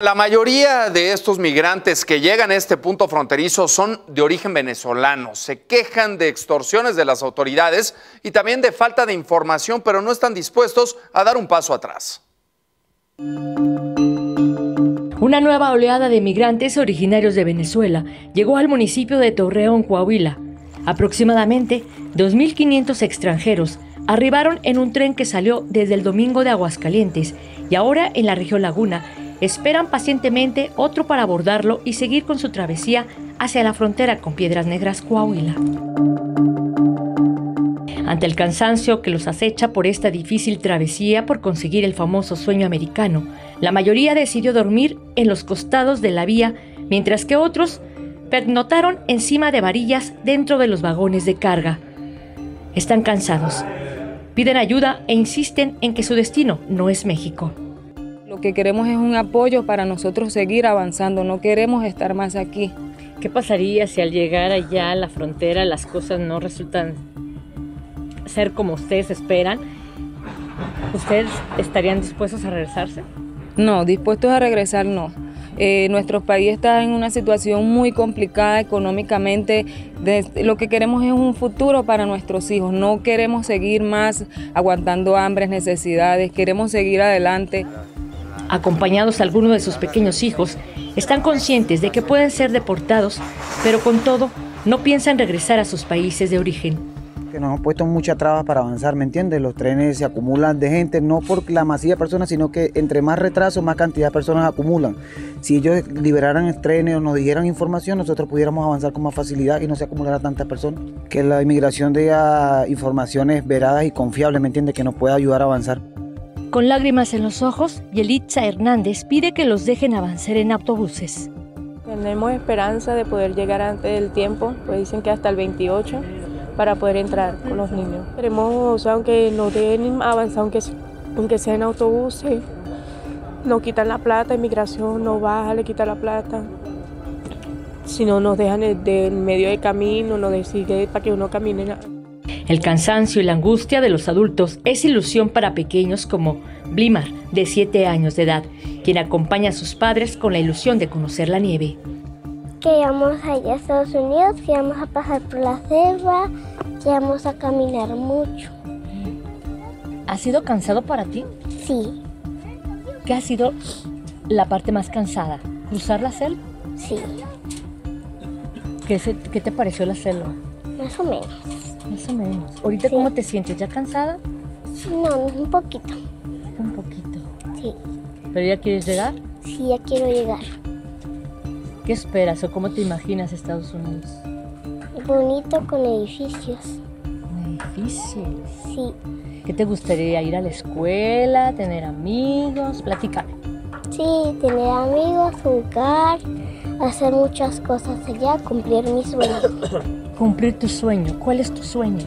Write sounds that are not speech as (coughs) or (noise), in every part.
La mayoría de estos migrantes que llegan a este punto fronterizo son de origen venezolano. Se quejan de extorsiones de las autoridades y también de falta de información, pero no están dispuestos a dar un paso atrás. Una nueva oleada de migrantes originarios de Venezuela llegó al municipio de Torreón, Coahuila. Aproximadamente 2.500 extranjeros arribaron en un tren que salió desde el domingo de Aguascalientes y ahora en la región Laguna esperan pacientemente otro para abordarlo y seguir con su travesía hacia la frontera con Piedras Negras, Coahuila. Ante el cansancio que los acecha por esta difícil travesía por conseguir el famoso sueño americano, la mayoría decidió dormir en los costados de la vía, mientras que otros pernotaron encima de varillas dentro de los vagones de carga. Están cansados, piden ayuda e insisten en que su destino no es México. Lo que queremos es un apoyo para nosotros seguir avanzando, no queremos estar más aquí. ¿Qué pasaría si al llegar allá a la frontera las cosas no resultan ser como ustedes esperan? ¿Ustedes estarían dispuestos a regresarse? No, dispuestos a regresar no. Eh, nuestro país está en una situación muy complicada económicamente. lo que queremos es un futuro para nuestros hijos. No queremos seguir más aguantando hambres, necesidades. Queremos seguir adelante acompañados algunos de sus pequeños hijos, están conscientes de que pueden ser deportados, pero con todo no piensan regresar a sus países de origen. Que nos han puesto muchas trabas para avanzar, ¿me entiendes? Los trenes se acumulan de gente, no por la masiva de personas, sino que entre más retraso, más cantidad de personas acumulan. Si ellos liberaran trenes o nos dijeran información, nosotros pudiéramos avanzar con más facilidad y no se acumulara tantas personas. Que la inmigración dé informaciones veradas y confiables, ¿me entiendes? Que nos pueda ayudar a avanzar. Con lágrimas en los ojos, Yelitza Hernández pide que los dejen avanzar en autobuses. Tenemos esperanza de poder llegar antes del tiempo, pues dicen que hasta el 28 para poder entrar con los niños. Queremos, aunque nos den avanzar, aunque, aunque sea en autobuses, no quitan la plata, inmigración no baja, le quita la plata. Si no nos dejan en medio de camino, nos deciden para que uno camine. El cansancio y la angustia de los adultos es ilusión para pequeños como Blimar, de 7 años de edad, quien acompaña a sus padres con la ilusión de conocer la nieve. Que vamos allá a Estados Unidos, que vamos a pasar por la selva, que vamos a caminar mucho. ¿Ha sido cansado para ti? Sí. ¿Qué ha sido la parte más cansada? ¿Cruzar la selva? Sí. ¿Qué, qué te pareció la selva? Más o menos. Más o menos. ¿Ahorita cómo te sientes? ¿Ya cansada? No, un poquito. Un poquito. Sí. ¿Pero ya quieres llegar? Sí, ya quiero llegar. ¿Qué esperas o cómo te imaginas Estados Unidos? Bonito con edificios. ¿Edificios? Sí. ¿Qué te gustaría? ¿Ir a la escuela? ¿Tener amigos? Platícame. Sí, tener amigos, jugar, hacer muchas cosas allá, cumplir mis sueños. (coughs) cumplir tu sueño. ¿Cuál es tu sueño?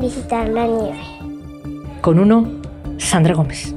Visitar la nieve. Con uno, Sandra Gómez.